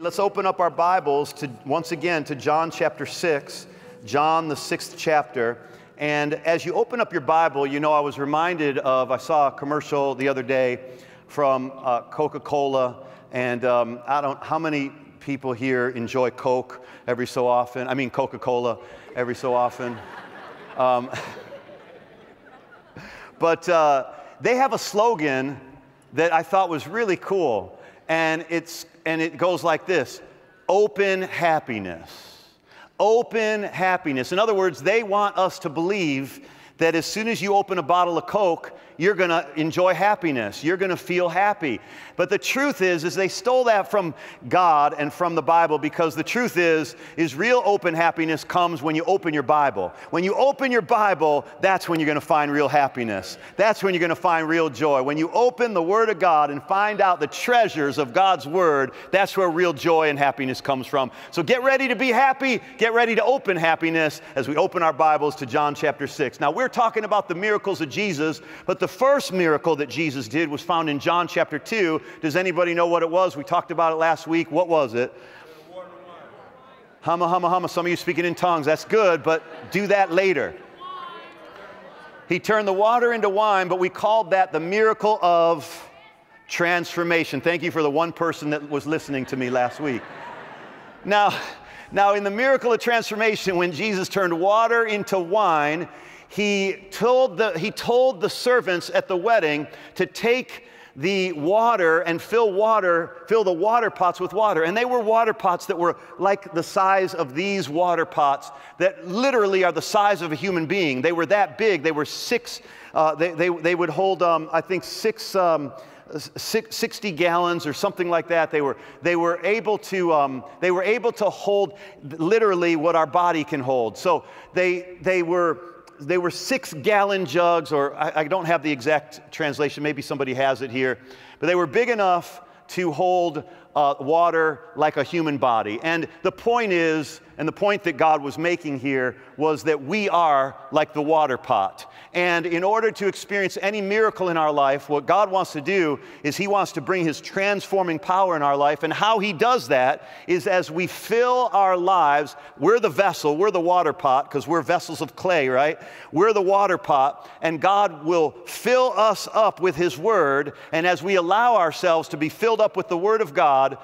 Let's open up our Bibles to once again to John chapter 6, John the sixth chapter. And as you open up your Bible, you know, I was reminded of, I saw a commercial the other day from uh, Coca Cola. And um, I don't, how many people here enjoy Coke every so often? I mean, Coca Cola every so often. Um, but uh, they have a slogan that I thought was really cool. And it's and it goes like this open happiness. Open happiness. In other words, they want us to believe that as soon as you open a bottle of Coke, you're going to enjoy happiness. You're going to feel happy. But the truth is is they stole that from God and from the Bible because the truth is is real open happiness comes when you open your Bible. When you open your Bible, that's when you're going to find real happiness. That's when you're going to find real joy. When you open the word of God and find out the treasures of God's word, that's where real joy and happiness comes from. So get ready to be happy, get ready to open happiness as we open our Bibles to John chapter 6. Now we're talking about the miracles of Jesus, but the the first miracle that Jesus did was found in John chapter 2. Does anybody know what it was? We talked about it last week. What was it? Humma, humma, humma. Some of you speaking in tongues. That's good, but do that later. He turned the water into wine, but we called that the miracle of transformation. Thank you for the one person that was listening to me last week. Now, now in the miracle of transformation, when Jesus turned water into wine, he told the, he told the servants at the wedding to take the water and fill water, fill the water pots with water. And they were water pots that were like the size of these water pots that literally are the size of a human being. They were that big. They were six, uh, they, they, they would hold, um, I think, six. Um, 60 gallons or something like that. They were, they were, able to, um, they were able to hold literally what our body can hold. So they, they were they were six gallon jugs, or I, I don't have the exact translation, maybe somebody has it here, but they were big enough to hold uh, water like a human body. And the point is, and the point that God was making here was that we are like the water pot. And in order to experience any miracle in our life, what God wants to do is He wants to bring His transforming power in our life. And how He does that is as we fill our lives, we're the vessel, we're the water pot, because we're vessels of clay, right? We're the water pot, and God will fill us up with His Word. And as we allow ourselves to be filled up with the Word of God,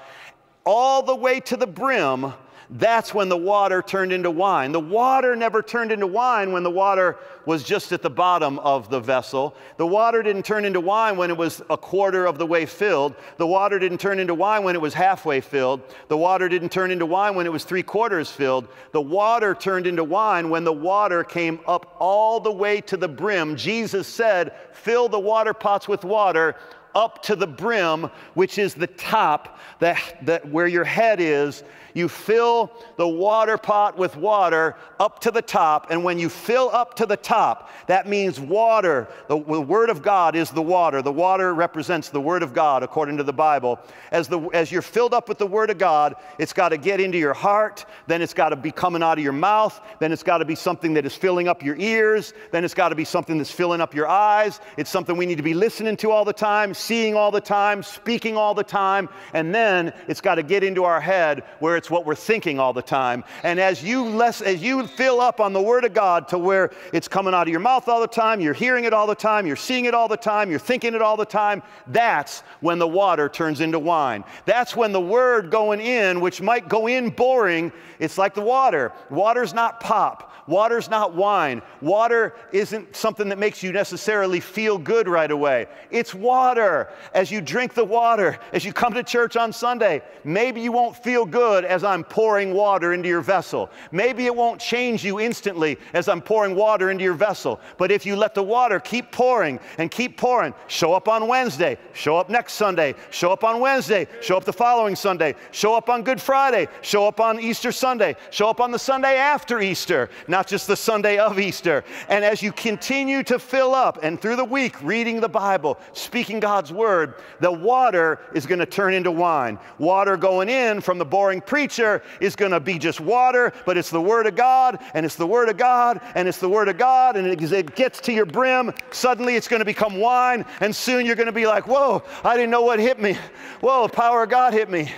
all the way to the brim, that's when the water turned into wine. The water never turned into wine when the water was just at the bottom of the vessel. The water didn't turn into wine when it was a quarter of the way filled. The water didn't turn into wine when it was halfway filled. The water didn't turn into wine when it was three quarters filled. The water turned into wine when the water came up all the way to the brim. Jesus said, Fill the water pots with water up to the brim, which is the top, that, that where your head is you fill the water pot with water up to the top. And when you fill up to the top, that means water. The, the Word of God is the water. The water represents the Word of God according to the Bible. As, the, as you're filled up with the Word of God, it's got to get into your heart. Then it's got to be coming out of your mouth. Then it's got to be something that is filling up your ears. Then it's got to be something that's filling up your eyes. It's something we need to be listening to all the time, seeing all the time, speaking all the time. And then it's got to get into our head where it's it's what we're thinking all the time. And as you less, as you fill up on the Word of God to where it's coming out of your mouth all the time, you're hearing it all the time, you're seeing it all the time, you're thinking it all the time, that's when the water turns into wine. That's when the Word going in, which might go in boring, it's like the water. Water's not pop. Water's not wine. Water isn't something that makes you necessarily feel good right away. It's water. As you drink the water, as you come to church on Sunday, maybe you won't feel good as I'm pouring water into your vessel. Maybe it won't change you instantly as I'm pouring water into your vessel. But if you let the water keep pouring and keep pouring, show up on Wednesday, show up next Sunday, show up on Wednesday, show up the following Sunday, show up on Good Friday, show up on Easter Sunday, show up on the Sunday after Easter not just the Sunday of Easter. And as you continue to fill up and through the week reading the Bible, speaking God's word, the water is going to turn into wine. Water going in from the boring preacher is going to be just water, but it's the word of God, and it's the word of God, and it's the word of God, and as it gets to your brim, suddenly it's going to become wine, and soon you're going to be like, whoa, I didn't know what hit me. Whoa, the power of God hit me.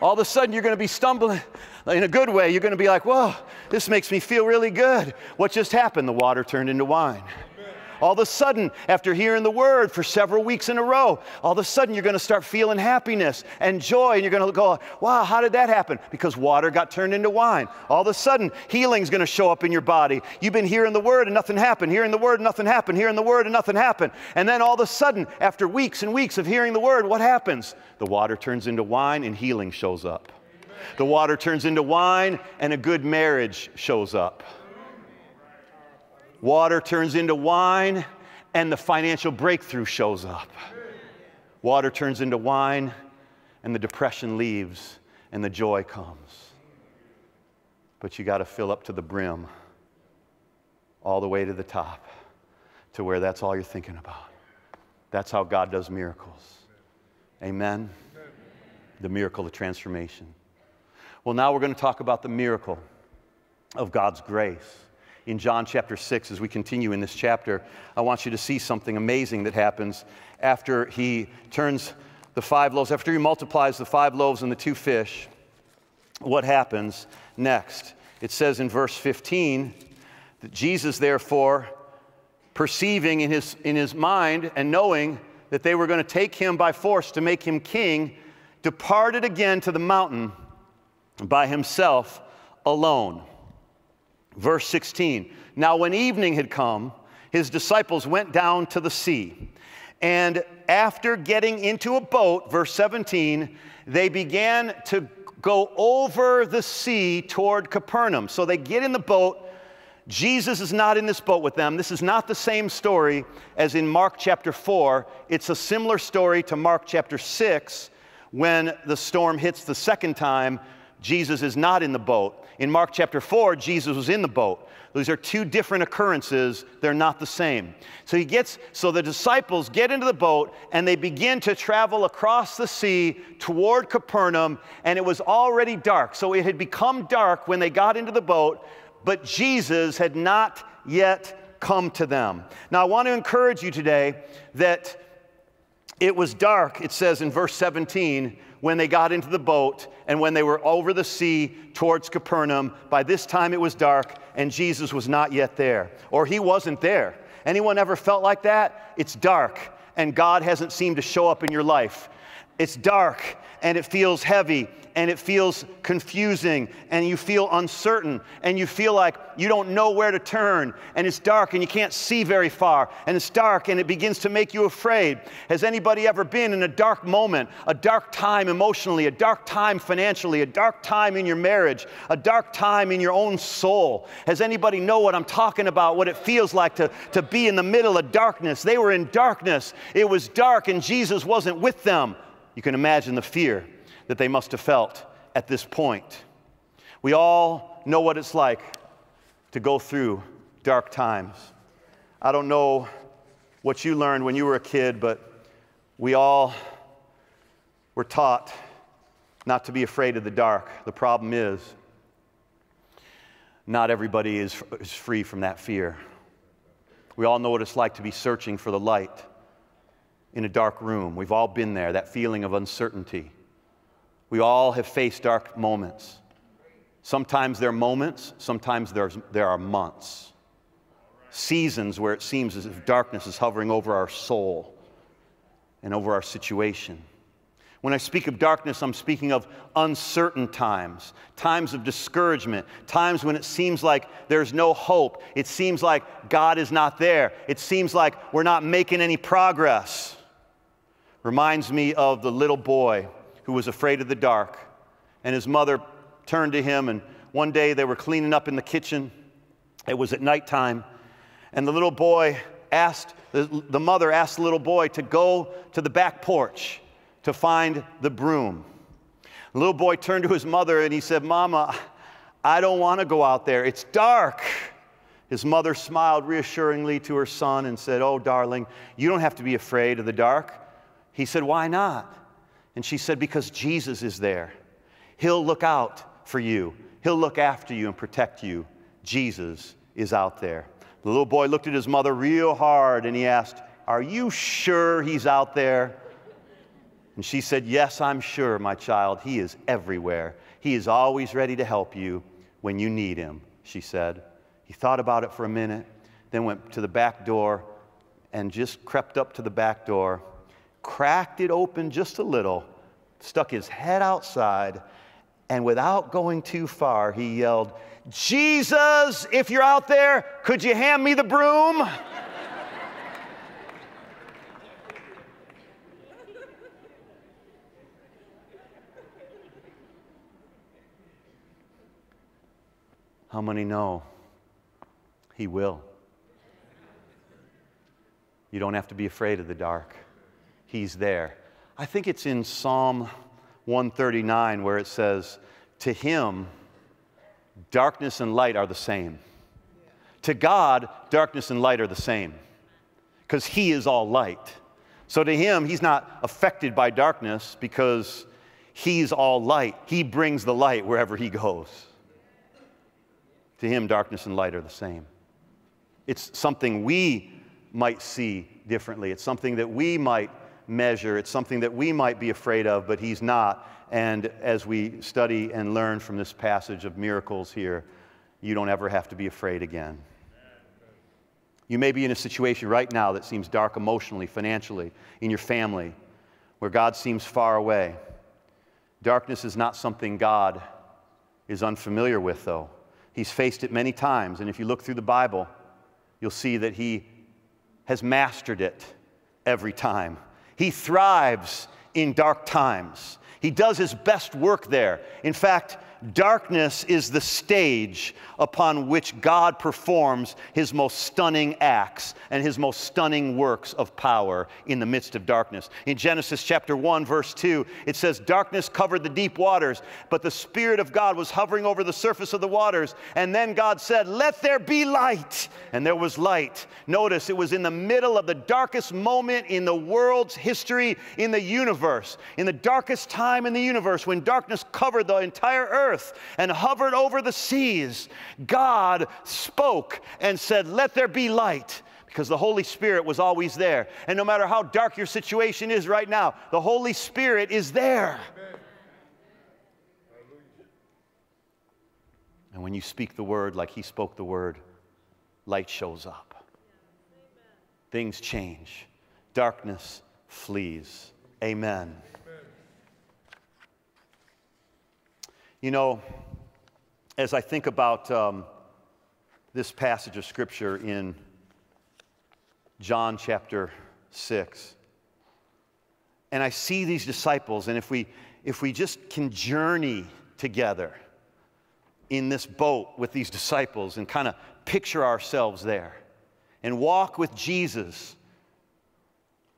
All of a sudden, you're going to be stumbling in a good way. You're going to be like, whoa, this makes me feel really good. What just happened? The water turned into wine. All of a sudden, after hearing the word for several weeks in a row, all of a sudden you're going to start feeling happiness and joy, and you're going to go, wow, how did that happen? Because water got turned into wine. All of a sudden, healing's going to show up in your body. You've been hearing the word and nothing happened, hearing the word and nothing happened, hearing the word and nothing happened. And then all of a sudden, after weeks and weeks of hearing the word, what happens? The water turns into wine and healing shows up. The water turns into wine and a good marriage shows up. Water turns into wine and the financial breakthrough shows up. Water turns into wine and the depression leaves and the joy comes. But you got to fill up to the brim, all the way to the top, to where that's all you're thinking about. That's how God does miracles. Amen? The miracle of transformation. Well, now we're going to talk about the miracle of God's grace in John chapter 6 as we continue in this chapter. I want you to see something amazing that happens after he turns the five loaves, after he multiplies the five loaves and the two fish. What happens next? It says in verse 15 that Jesus, therefore, perceiving in his, in his mind and knowing that they were going to take him by force to make him king, departed again to the mountain by himself alone. Verse 16 Now, when evening had come, his disciples went down to the sea. And after getting into a boat, verse 17, they began to go over the sea toward Capernaum. So they get in the boat. Jesus is not in this boat with them. This is not the same story as in Mark chapter 4. It's a similar story to Mark chapter 6 when the storm hits the second time. Jesus is not in the boat. In Mark chapter 4, Jesus was in the boat. These are two different occurrences. They're not the same. So he gets so the disciples get into the boat and they begin to travel across the sea toward Capernaum and it was already dark. So it had become dark when they got into the boat, but Jesus had not yet come to them. Now I want to encourage you today that it was dark, it says in verse 17, when they got into the boat and when they were over the sea towards Capernaum. By this time it was dark and Jesus was not yet there, or he wasn't there. Anyone ever felt like that? It's dark and God hasn't seemed to show up in your life. It's dark and it feels heavy and it feels confusing and you feel uncertain and you feel like you don't know where to turn and it's dark and you can't see very far and it's dark and it begins to make you afraid. Has anybody ever been in a dark moment, a dark time emotionally, a dark time financially, a dark time in your marriage, a dark time in your own soul? Has anybody know what I'm talking about, what it feels like to, to be in the middle of darkness? They were in darkness. It was dark and Jesus wasn't with them. You can imagine the fear that they must have felt at this point. We all know what it's like to go through dark times. I don't know what you learned when you were a kid, but we all were taught not to be afraid of the dark. The problem is, not everybody is, is free from that fear. We all know what it's like to be searching for the light in a dark room. We've all been there, that feeling of uncertainty. We all have faced dark moments. Sometimes they're moments, sometimes there's, there are months. Seasons where it seems as if darkness is hovering over our soul and over our situation. When I speak of darkness, I'm speaking of uncertain times, times of discouragement, times when it seems like there's no hope. It seems like God is not there. It seems like we're not making any progress. Reminds me of the little boy who was afraid of the dark. And his mother turned to him, and one day they were cleaning up in the kitchen. It was at nighttime. And the little boy asked, the, the mother asked the little boy to go to the back porch to find the broom. The little boy turned to his mother and he said, Mama, I don't want to go out there. It's dark. His mother smiled reassuringly to her son and said, Oh, darling, you don't have to be afraid of the dark. He said, Why not? And she said, Because Jesus is there. He'll look out for you, He'll look after you and protect you. Jesus is out there. The little boy looked at his mother real hard and he asked, Are you sure he's out there? And she said, Yes, I'm sure, my child. He is everywhere. He is always ready to help you when you need him, she said. He thought about it for a minute, then went to the back door and just crept up to the back door, cracked it open just a little, stuck his head outside, and without going too far, he yelled, Jesus, if you're out there, could you hand me the broom? How many know He will? You don't have to be afraid of the dark, He's there. I think it's in Psalm 139 where it says, To Him, darkness and light are the same. To God, darkness and light are the same because He is all light. So to Him, He's not affected by darkness because He's all light. He brings the light wherever He goes. To him, darkness and light are the same. It's something we might see differently. It's something that we might measure. It's something that we might be afraid of, but he's not. And as we study and learn from this passage of miracles here, you don't ever have to be afraid again. You may be in a situation right now that seems dark emotionally, financially, in your family, where God seems far away. Darkness is not something God is unfamiliar with, though. He's faced it many times, and if you look through the Bible, you'll see that he has mastered it every time. He thrives in dark times. He does his best work there. In fact, darkness is the stage upon which God performs his most stunning acts and his most stunning works of power in the midst of darkness. In Genesis chapter 1, verse 2, it says, Darkness covered the deep waters, but the Spirit of God was hovering over the surface of the waters. And then God said, Let there be light. And there was light. Notice it was in the middle of the darkest moment in the world's history, in the universe, in the darkest time in the universe, when darkness covered the entire earth and hovered over the seas. God spoke and said, Let there be light. Because the Holy Spirit was always there. And no matter how dark your situation is right now, the Holy Spirit is there. And when you speak the word like He spoke the word, light shows up. Things change, darkness flees. Amen. You know, as I think about um, this passage of Scripture in John chapter 6, and I see these disciples, and if we, if we just can journey together in this boat with these disciples and kind of picture ourselves there and walk with Jesus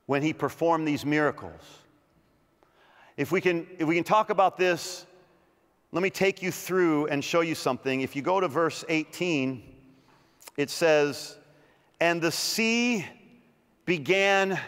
when he performed these miracles. If we can, if we can talk about this let me take you through and show you something. If you go to verse 18, it says, And the sea began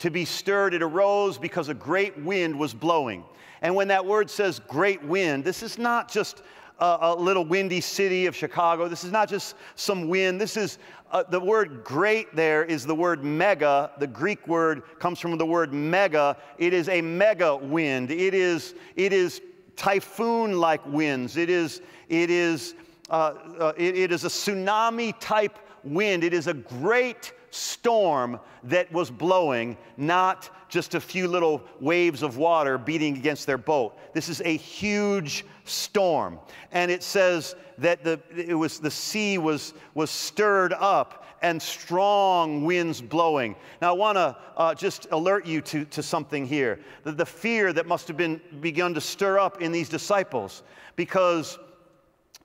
to be stirred. It arose because a great wind was blowing. And when that word says great wind, this is not just a, a little windy city of Chicago. This is not just some wind. This is uh, the word great there is the word mega. The Greek word comes from the word mega. It is a mega wind. It is, it is typhoon like winds. It is, it, is, uh, uh, it, it is a tsunami type wind. It is a great storm that was blowing, not just a few little waves of water beating against their boat. This is a huge storm. And it says that the, it was, the sea was, was stirred up and strong winds blowing. Now, I want to uh, just alert you to, to something here the, the fear that must have been begun to stir up in these disciples. Because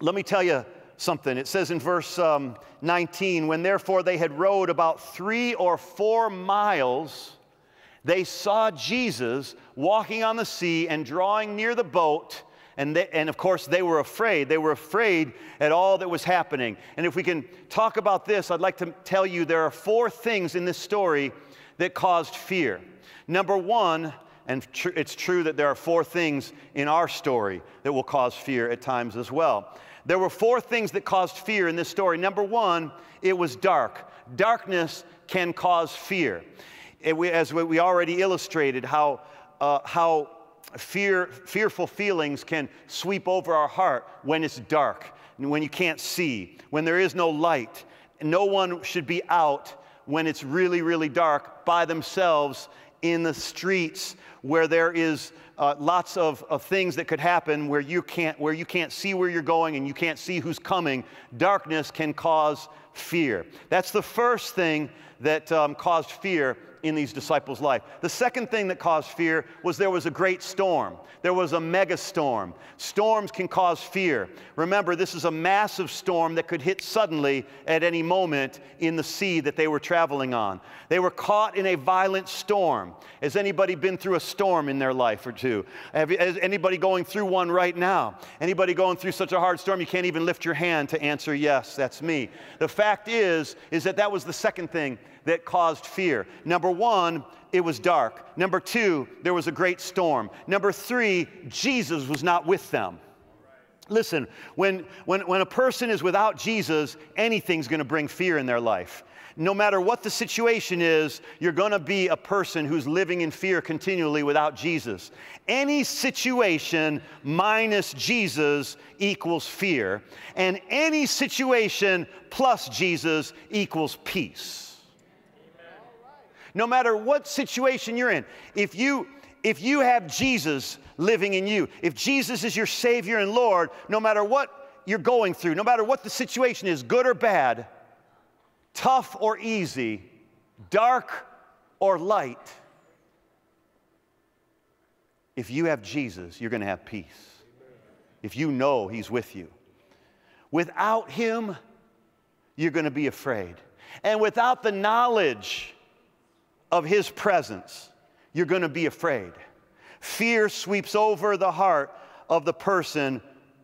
let me tell you something. It says in verse um, 19, when therefore they had rowed about three or four miles, they saw Jesus walking on the sea and drawing near the boat and, they, and of course, they were afraid. They were afraid at all that was happening. And if we can talk about this, I'd like to tell you there are four things in this story that caused fear. Number one, and tr- it's true that there are four things in our story that will cause fear at times as well. There were four things that caused fear in this story. Number one, it was dark. Darkness can cause fear. It, we, as we already illustrated, how uh, how fear, fearful feelings can sweep over our heart when it's dark, when you can't see, when there is no light. No one should be out when it's really, really dark by themselves in the streets where there is uh, lots of, of things that could happen where you, can't, where you can't see where you're going and you can't see who's coming. Darkness can cause fear. That's the first thing that um, caused fear in these disciples' life. The second thing that caused fear was there was a great storm. There was a mega storm. Storms can cause fear. Remember, this is a massive storm that could hit suddenly at any moment in the sea that they were traveling on. They were caught in a violent storm. Has anybody been through a storm in their life or two? Have, anybody going through one right now? Anybody going through such a hard storm you can't even lift your hand to answer yes, that's me. The fact is is that that was the second thing that caused fear. Number one, it was dark. Number two, there was a great storm. Number three, Jesus was not with them. Listen, when, when, when a person is without Jesus, anything's going to bring fear in their life. No matter what the situation is, you're going to be a person who's living in fear continually without Jesus. Any situation minus Jesus equals fear, and any situation plus Jesus equals peace no matter what situation you're in. If you if you have Jesus living in you, if Jesus is your Savior and Lord, no matter what you're going through, no matter what the situation is, good or bad, tough or easy, dark or light, if you have Jesus, you're going to have peace. If you know He's with you. Without Him, you're going to be afraid. And without the knowledge of His presence, you're going to be afraid. Fear sweeps over the heart of the person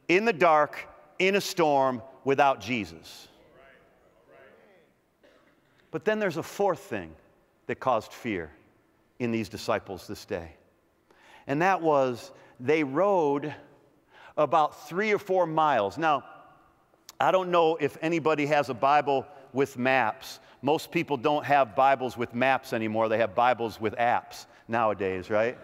in the dark, in a storm, without Jesus. But then there's a fourth thing that caused fear in these disciples this day. And that was they rode about three or four miles. Now, I don't know if anybody has a Bible with maps. Most people don't have Bibles with maps anymore, they have Bibles with apps nowadays, right?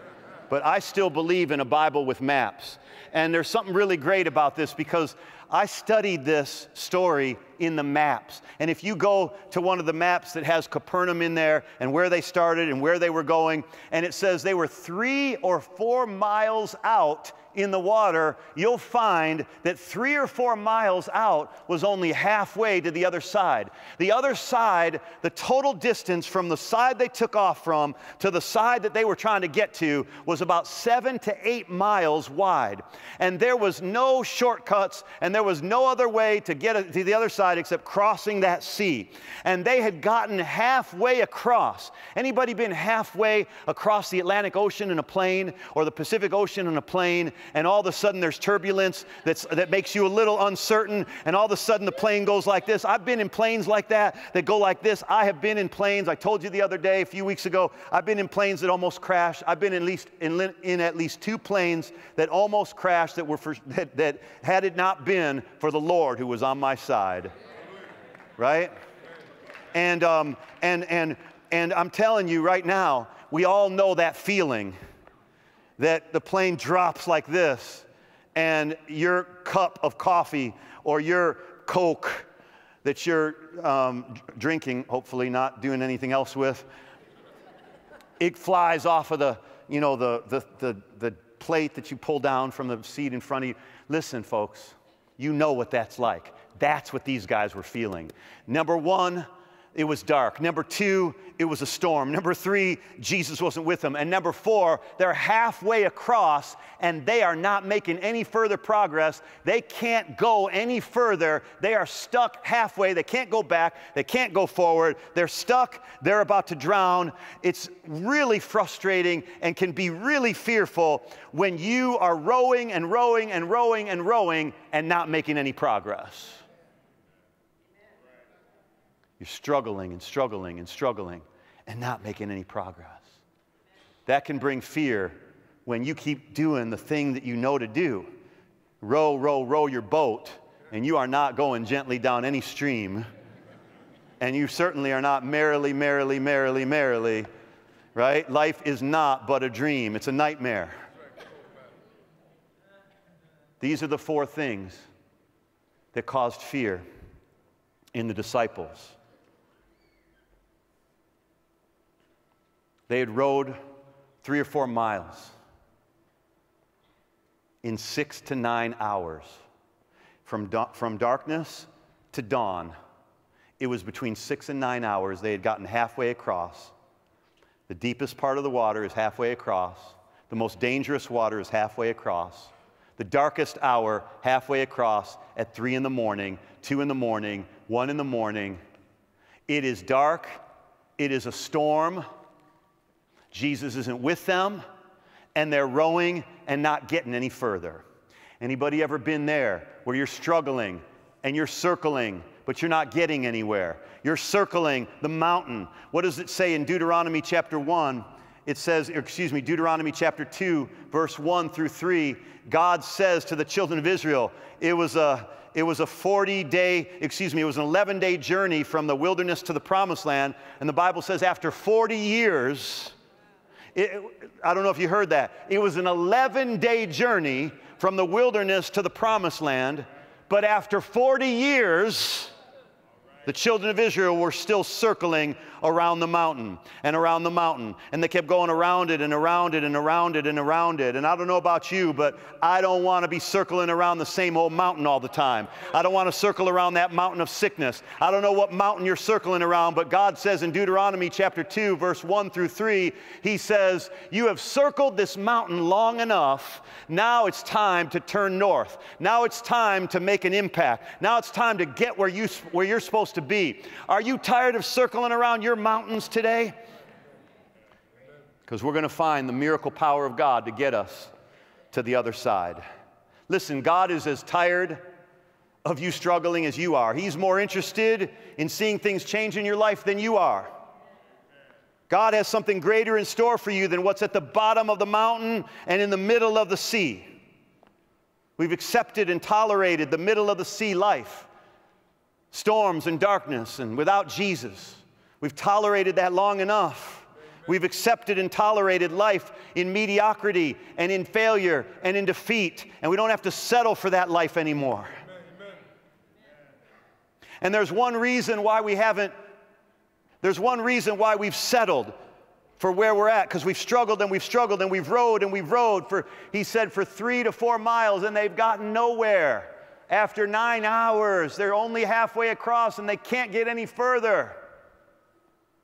But I still believe in a Bible with maps. And there's something really great about this because I studied this story in the maps. And if you go to one of the maps that has Capernaum in there and where they started and where they were going, and it says they were three or four miles out in the water, you'll find that three or four miles out was only halfway to the other side. The other side, the total distance from the side they took off from to the side that they were trying to get to was about seven to eight miles wide. And there was no shortcuts and there was no other way to get to the other side except crossing that sea. And they had gotten halfway across. Anybody been halfway across the Atlantic Ocean in a plane or the Pacific Ocean in a plane and all of a sudden there's turbulence that's, that makes you a little uncertain, and all of a sudden the plane goes like this. I've been in planes like that that go like this. I have been in planes, I told you the other day, a few weeks ago, I've been in planes that almost crashed. I've been in, least, in, in at least two planes that almost crashed that, were for, that, that had it not been for the Lord who was on my side. Right? And, um, and, and, and I'm telling you right now, we all know that feeling that the plane drops like this and your cup of coffee or your Coke that you're um, drinking, hopefully not doing anything else with, it flies off of the, you know, the, the, the, the plate that you pull down from the seat in front of you. Listen, folks, you know what that's like. That's what these guys were feeling. Number one, it was dark. Number two, it was a storm. Number three, Jesus wasn't with them. And number four, they're halfway across and they are not making any further progress. They can't go any further. They are stuck halfway. They can't go back. They can't go forward. They're stuck. They're about to drown. It's really frustrating and can be really fearful when you are rowing and rowing and rowing and rowing and not making any progress. You're struggling and struggling and struggling and not making any progress. That can bring fear when you keep doing the thing that you know to do. Row, row, row your boat, and you are not going gently down any stream. And you certainly are not merrily, merrily, merrily, merrily right? Life is not but a dream, it's a nightmare. These are the four things that caused fear in the disciples. They had rowed three or four miles in six to nine hours from, from darkness to dawn. It was between six and nine hours. They had gotten halfway across. The deepest part of the water is halfway across. The most dangerous water is halfway across. The darkest hour, halfway across at three in the morning, two in the morning, one in the morning. It is dark. It is a storm. Jesus isn't with them, and they're rowing and not getting any further. Anybody ever been there where you're struggling and you're circling, but you're not getting anywhere? You're circling the mountain. What does it say in Deuteronomy chapter 1? It says, excuse me, Deuteronomy chapter 2, verse 1 through 3. God says to the children of Israel, it was a it was a 40 day, excuse me, it was an 11 day journey from the wilderness to the promised land. And the Bible says after 40 years, it, I don't know if you heard that. It was an 11 day journey from the wilderness to the promised land, but after 40 years, the children of Israel were still circling around the mountain and around the mountain. And they kept going around it and around it and around it and around it. And I don't know about you, but I don't want to be circling around the same old mountain all the time. I don't want to circle around that mountain of sickness. I don't know what mountain you're circling around, but God says in Deuteronomy chapter 2, verse 1 through 3, He says, You have circled this mountain long enough. Now it's time to turn north. Now it's time to make an impact. Now it's time to get where, you, where you're supposed to be. Are you tired of circling around your your mountains today? Because we're going to find the miracle power of God to get us to the other side. Listen, God is as tired of you struggling as you are. He's more interested in seeing things change in your life than you are. God has something greater in store for you than what's at the bottom of the mountain and in the middle of the sea. We've accepted and tolerated the middle of the sea life, storms and darkness, and without Jesus. We've tolerated that long enough. We've accepted and tolerated life in mediocrity and in failure and in defeat, and we don't have to settle for that life anymore. And there's one reason why we haven't, there's one reason why we've settled for where we're at, because we've struggled and we've struggled and we've rode and we've rode for, he said, for three to four miles, and they've gotten nowhere. After nine hours, they're only halfway across and they can't get any further.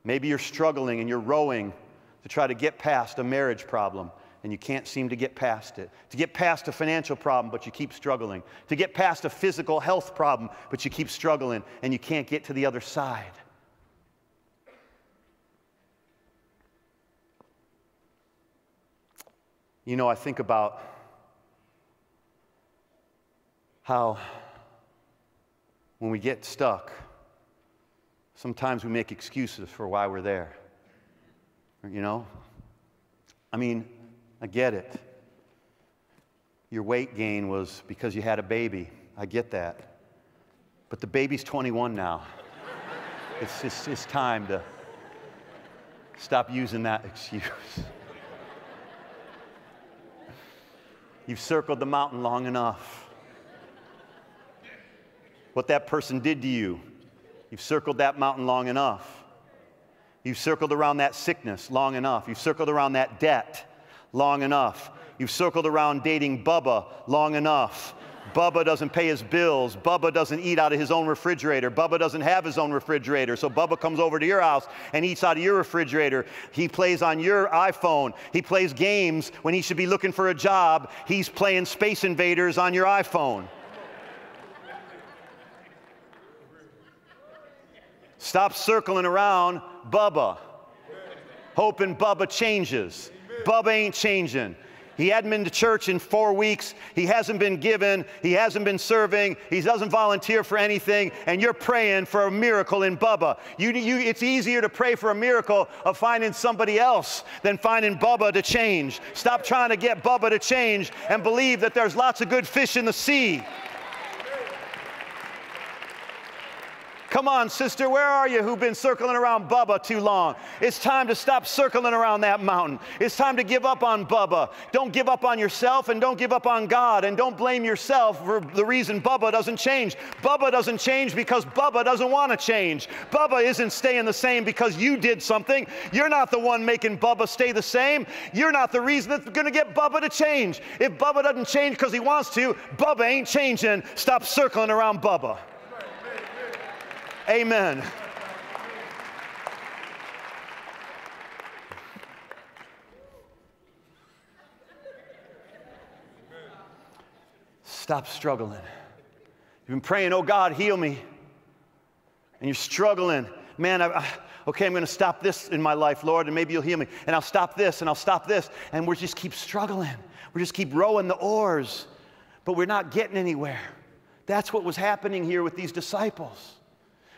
Maybe you're struggling and you're rowing to try to get past a marriage problem and you can't seem to get past it. To get past a financial problem, but you keep struggling. To get past a physical health problem, but you keep struggling and you can't get to the other side. You know, I think about how when we get stuck, Sometimes we make excuses for why we're there. You know? I mean, I get it. Your weight gain was because you had a baby. I get that. But the baby's 21 now. it's, it's, it's time to stop using that excuse. You've circled the mountain long enough. What that person did to you, You've circled that mountain long enough. You've circled around that sickness long enough. You've circled around that debt long enough. You've circled around dating Bubba long enough. Bubba doesn't pay his bills. Bubba doesn't eat out of his own refrigerator. Bubba doesn't have his own refrigerator. So Bubba comes over to your house and eats out of your refrigerator. He plays on your iPhone. He plays games when he should be looking for a job. He's playing Space Invaders on your iPhone. Stop circling around Bubba, hoping Bubba changes. Bubba ain't changing. He hadn't been to church in four weeks. He hasn't been given. He hasn't been serving. He doesn't volunteer for anything. And you're praying for a miracle in Bubba. You, you, it's easier to pray for a miracle of finding somebody else than finding Bubba to change. Stop trying to get Bubba to change and believe that there's lots of good fish in the sea. Come on, sister, where are you who've been circling around Bubba too long? It's time to stop circling around that mountain. It's time to give up on Bubba. Don't give up on yourself and don't give up on God and don't blame yourself for the reason Bubba doesn't change. Bubba doesn't change because Bubba doesn't want to change. Bubba isn't staying the same because you did something. You're not the one making Bubba stay the same. You're not the reason that's going to get Bubba to change. If Bubba doesn't change because he wants to, Bubba ain't changing. Stop circling around Bubba. Amen. Stop struggling. You've been praying, oh God, heal me. And you're struggling. Man, I, I, okay, I'm going to stop this in my life, Lord, and maybe you'll heal me. And I'll stop this, and I'll stop this. And we just keep struggling. We just keep rowing the oars, but we're not getting anywhere. That's what was happening here with these disciples.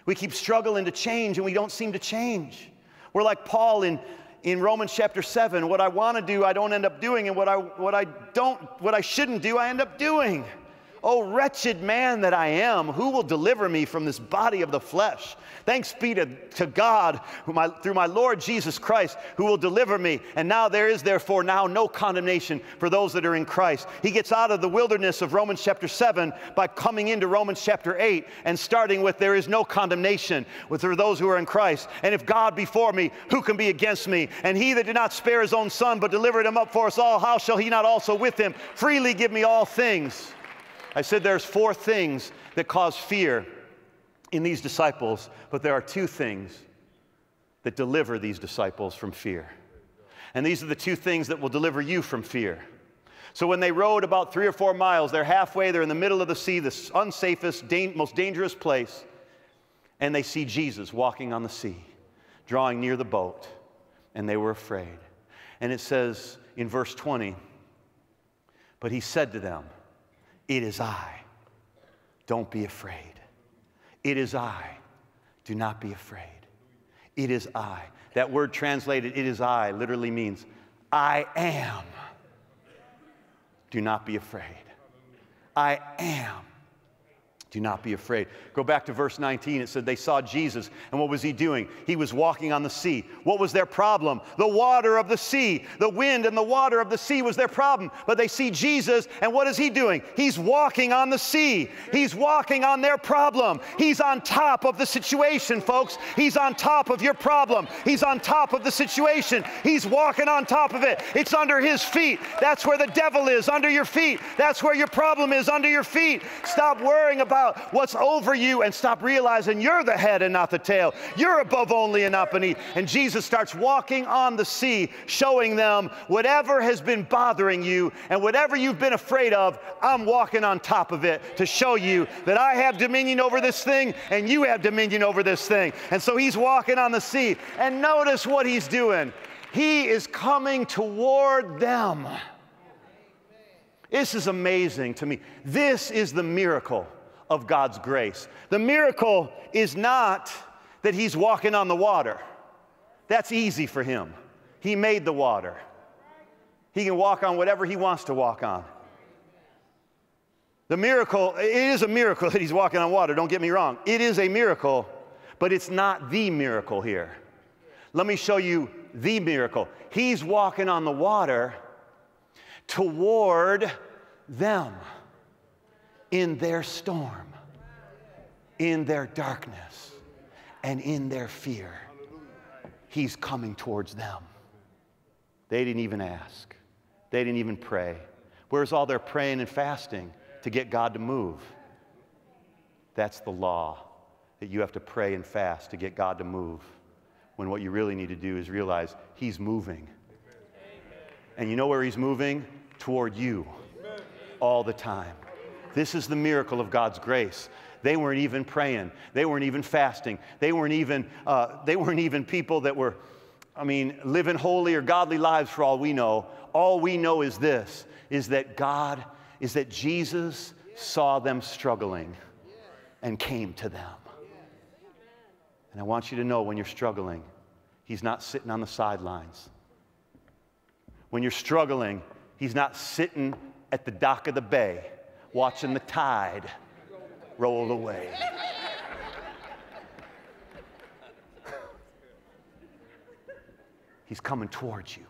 We keep struggling to change and we don't seem to change. We're like Paul in, in Romans chapter 7. What I want to do, I don't end up doing, and what I, what I don't, what I shouldn't do, I end up doing. Oh, wretched man that I am, who will deliver me from this body of the flesh? Thanks be to, to God my, through my Lord Jesus Christ, who will deliver me. And now there is therefore now no condemnation for those that are in Christ. He gets out of the wilderness of Romans chapter 7 by coming into Romans chapter 8 and starting with there is no condemnation with for those who are in Christ. And if God be for me, who can be against me? And he that did not spare his own son, but delivered him up for us all, how shall he not also with him freely give me all things? I said there's four things that cause fear in these disciples, but there are two things that deliver these disciples from fear. And these are the two things that will deliver you from fear. So when they rowed about three or four miles, they're halfway, they're in the middle of the sea, the unsafest, da- most dangerous place, and they see Jesus walking on the sea, drawing near the boat, and they were afraid. And it says in verse 20, but he said to them, It is I. Don't be afraid. It is I. Do not be afraid. It is I. That word translated, it is I, literally means, I am. Do not be afraid. I am. Do not be afraid. Go back to verse 19. It said they saw Jesus, and what was he doing? He was walking on the sea. What was their problem? The water of the sea. The wind and the water of the sea was their problem. But they see Jesus, and what is he doing? He's walking on the sea. He's walking on their problem. He's on top of the situation, folks. He's on top of your problem. He's on top of the situation. He's walking on top of it. It's under his feet. That's where the devil is, under your feet. That's where your problem is, under your feet. Stop worrying about about what's over you and stop realizing you're the head and not the tail. You're above only and not beneath. And Jesus starts walking on the sea, showing them whatever has been bothering you and whatever you've been afraid of, I'm walking on top of it to show you that I have dominion over this thing and you have dominion over this thing. And so he's walking on the sea. And notice what he's doing. He is coming toward them. This is amazing to me. This is the miracle of God's grace. The miracle is not that he's walking on the water. That's easy for him. He made the water. He can walk on whatever he wants to walk on. The miracle, it is a miracle that he's walking on water, don't get me wrong. It is a miracle, but it's not the miracle here. Let me show you the miracle. He's walking on the water toward them in their storm, in their darkness, and in their fear. He's coming towards them. They didn't even ask, they didn't even pray. Where's all their praying and fasting to get God to move? That's the law that you have to pray and fast to get God to move. When what you really need to do is realize He's moving. And you know where He's moving? Toward you all the time. This is the miracle of God's grace. They weren't even praying. They weren't even fasting. They weren't even, uh, they weren't even people that were, I mean, living holy or godly lives for all we know. All we know is this, is that God, is that Jesus saw them struggling and came to them. And I want you to know when you're struggling, He's not sitting on the sidelines. When you're struggling, He's not sitting at the dock of the bay watching the tide roll away. He's coming towards you.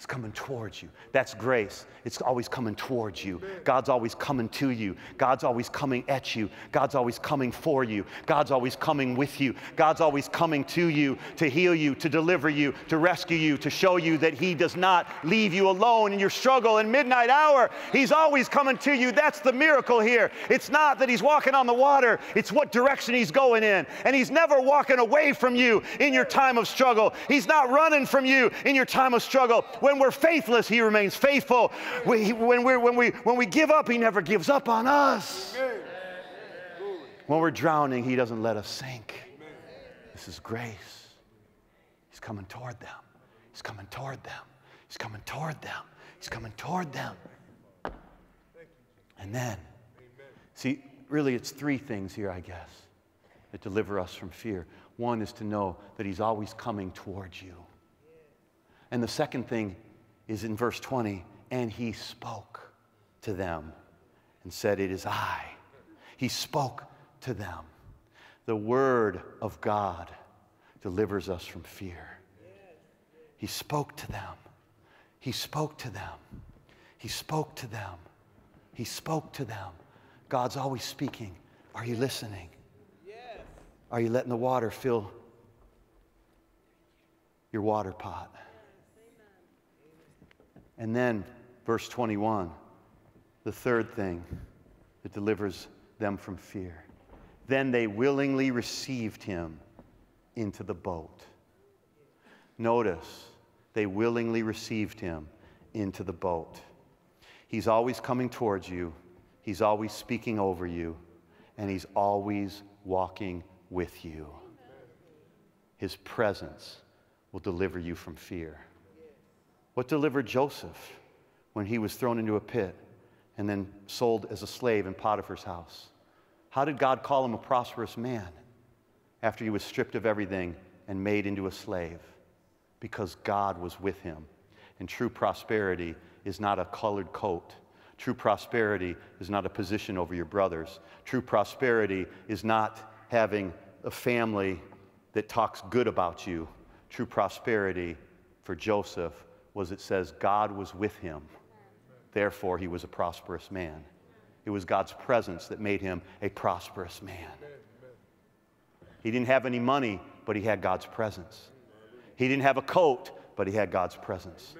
It's coming towards you. That's grace. It's always coming towards you. God's always coming to you. God's always coming at you. God's always coming for you. God's always coming with you. God's always coming to you to heal you, to deliver you, to rescue you, to show you that He does not leave you alone in your struggle in midnight hour. He's always coming to you. That's the miracle here. It's not that He's walking on the water, it's what direction He's going in. And He's never walking away from you in your time of struggle. He's not running from you in your time of struggle. When we're faithless, He remains faithful. We, when, we when, we, when we give up, He never gives up on us. When we're drowning, He doesn't let us sink. This is grace. He's coming toward them. He's coming toward them. He's coming toward them. He's coming toward them. And then, see, really, it's three things here, I guess, that deliver us from fear. One is to know that He's always coming towards you. And the second thing is in verse 20, and he spoke to them and said, It is I. He spoke to them. The word of God delivers us from fear. He spoke to them. He spoke to them. He spoke to them. He spoke to them. God's always speaking. Are you listening? Yes. Are you letting the water fill your water pot? And then, verse 21, the third thing that delivers them from fear. Then they willingly received him into the boat. Notice, they willingly received him into the boat. He's always coming towards you, he's always speaking over you, and he's always walking with you. His presence will deliver you from fear. What delivered Joseph when he was thrown into a pit and then sold as a slave in Potiphar's house? How did God call him a prosperous man after he was stripped of everything and made into a slave? Because God was with him. And true prosperity is not a colored coat. True prosperity is not a position over your brothers. True prosperity is not having a family that talks good about you. True prosperity for Joseph was it says God was with him. Therefore, he was a prosperous man. It was God's presence that made him a prosperous man. He didn't have any money, but he had God's presence. He didn't have a coat, but he had God's presence.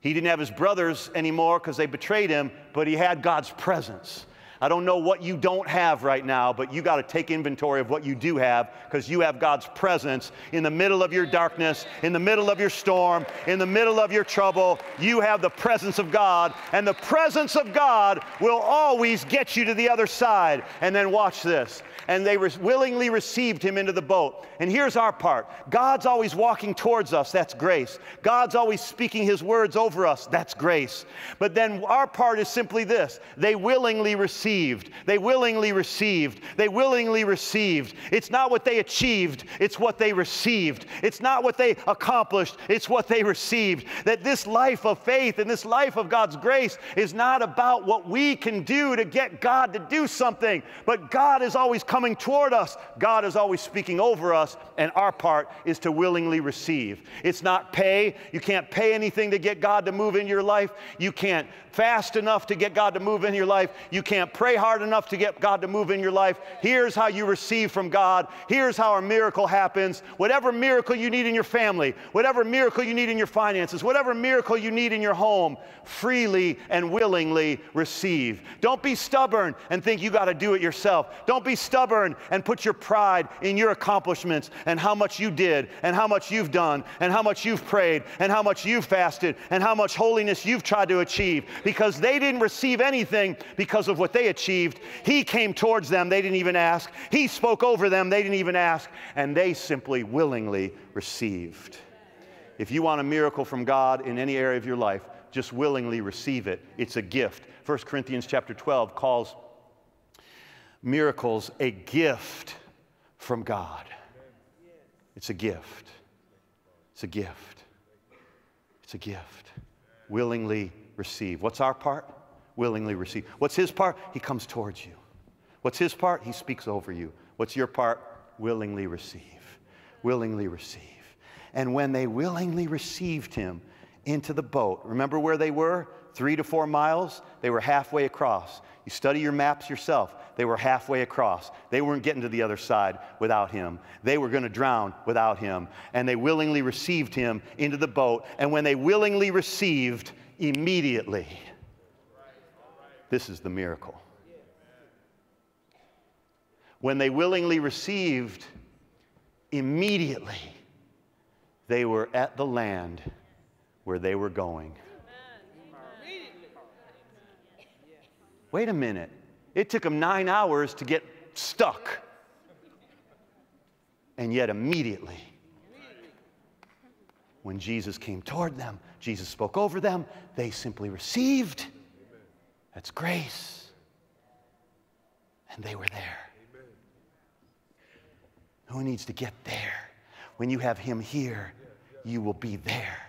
He didn't have his brothers anymore because they betrayed him, but he had God's presence. I don't know what you don't have right now, but you got to take inventory of what you do have because you have God's presence in the middle of your darkness, in the middle of your storm, in the middle of your trouble. You have the presence of God, and the presence of God will always get you to the other side. And then watch this. And they willingly received him into the boat. And here's our part God's always walking towards us. That's grace. God's always speaking his words over us. That's grace. But then our part is simply this they willingly received received. They willingly received. They willingly received. It's not what they achieved, it's what they received. It's not what they accomplished, it's what they received. That this life of faith and this life of God's grace is not about what we can do to get God to do something, but God is always coming toward us. God is always speaking over us, and our part is to willingly receive. It's not pay. You can't pay anything to get God to move in your life. You can't fast enough to get God to move in your life. You can't pray hard enough to get God to move in your life. Here's how you receive from God. Here's how a miracle happens. Whatever miracle you need in your family, whatever miracle you need in your finances, whatever miracle you need in your home, freely and willingly receive. Don't be stubborn and think you got to do it yourself. Don't be stubborn and put your pride in your accomplishments and how much you did and how much you've done and how much you've prayed and how much you've fasted and how much holiness you've tried to achieve because they didn't receive anything because of what they achieved. He came towards them, they didn't even ask. He spoke over them, they didn't even ask. And they simply willingly received. If you want a miracle from God in any area of your life, just willingly receive it. It's a gift. 1 Corinthians chapter 12 calls miracles a gift from God. It's a gift. It's a gift. It's a gift. Willingly receive. What's our part? Willingly receive. What's his part? He comes towards you. What's his part? He speaks over you. What's your part? Willingly receive. Willingly receive. And when they willingly received him into the boat, remember where they were? Three to four miles? They were halfway across. You study your maps yourself. They were halfway across. They weren't getting to the other side without him. They were going to drown without him. And they willingly received him into the boat. And when they willingly received, immediately, this is the miracle. When they willingly received, immediately, they were at the land where they were going. Wait a minute. It took them nine hours to get stuck. And yet, immediately, when Jesus came toward them, Jesus spoke over them, they simply received. That's grace. And they were there. Who needs to get there? When you have Him here, you will be there.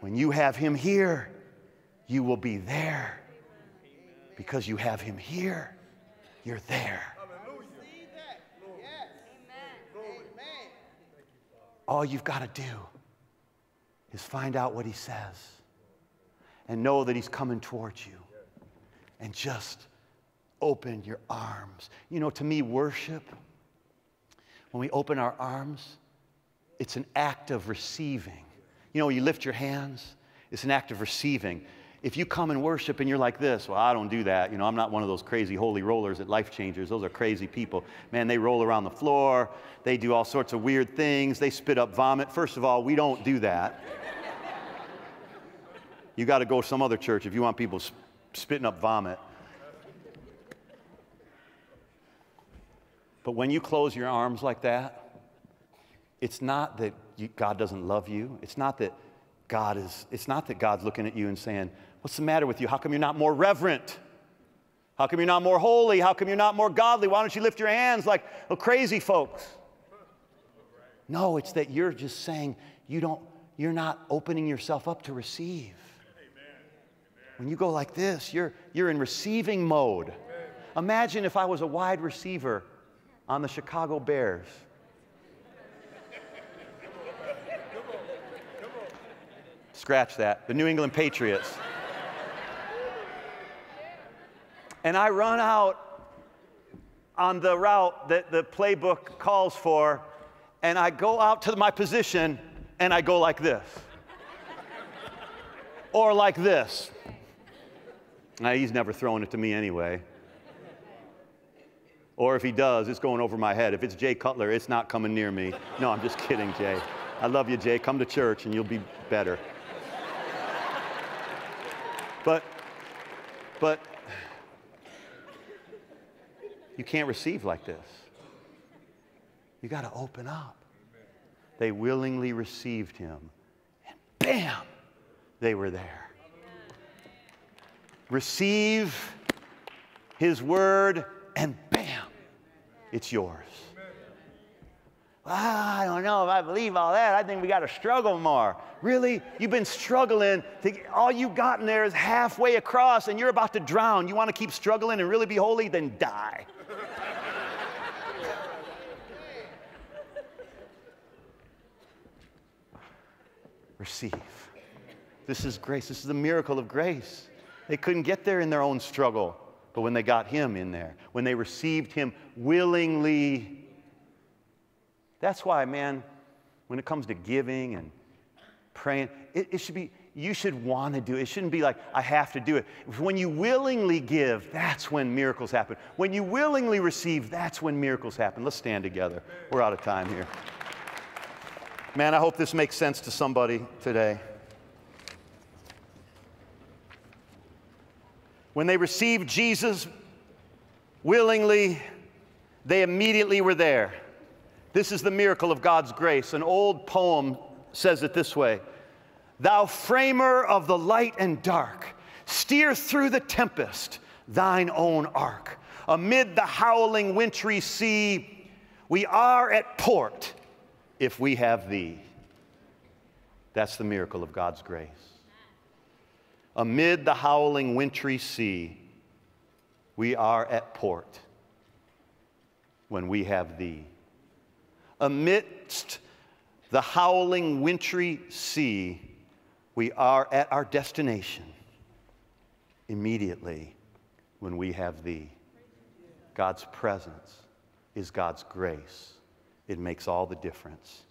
When you have Him here, you will be there. Because you have Him here, you're there. All you've got to do is find out what He says and know that He's coming towards you and just open your arms. You know, to me, worship, when we open our arms, it's an act of receiving. You know, you lift your hands, it's an act of receiving. If you come and worship and you're like this, well, I don't do that. You know, I'm not one of those crazy holy rollers at Life Changers. Those are crazy people. Man, they roll around the floor. They do all sorts of weird things. They spit up vomit. First of all, we don't do that. You got to go some other church if you want people spitting up vomit. But when you close your arms like that, it's not that you, God doesn't love you. It's not that God is, it's not that God's looking at you and saying, What's the matter with you? How come you're not more reverent? How come you're not more holy? How come you're not more godly? Why don't you lift your hands like the crazy folks? No, it's that you're just saying you don't, you're not opening yourself up to receive. When you go like this, you're, you're in receiving mode. Imagine if I was a wide receiver on the Chicago Bears. Scratch that. The New England Patriots. and I run out on the route that the playbook calls for, and I go out to my position and I go like this. or like this. Now, he's never throwing it to me anyway. Or if he does, it's going over my head. If it's Jay Cutler, it's not coming near me. No, I'm just kidding, Jay. I love you, Jay. Come to church and you'll be better. But, but, you can't receive like this. You got to open up. They willingly received him, and bam, they were there. Receive his word, and bam, it's yours. Ah, I don't know if I believe all that. I think we got to struggle more. Really? You've been struggling. To, all you've gotten there is halfway across and you're about to drown. You want to keep struggling and really be holy? Then die. Receive. This is grace. This is the miracle of grace. They couldn't get there in their own struggle. But when they got him in there, when they received him willingly, that's why, man, when it comes to giving and praying, it, it should be, you should want to do it. It shouldn't be like, I have to do it. When you willingly give, that's when miracles happen. When you willingly receive, that's when miracles happen. Let's stand together. We're out of time here. Man, I hope this makes sense to somebody today. When they received Jesus willingly, they immediately were there. This is the miracle of God's grace. An old poem says it this way Thou framer of the light and dark, steer through the tempest thine own ark. Amid the howling wintry sea, we are at port if we have thee. That's the miracle of God's grace amid the howling wintry sea, we are at port when we have thee. amidst the howling, wintry sea, we are at our destination immediately when we have Thee. God's presence is God's grace. It makes all the difference.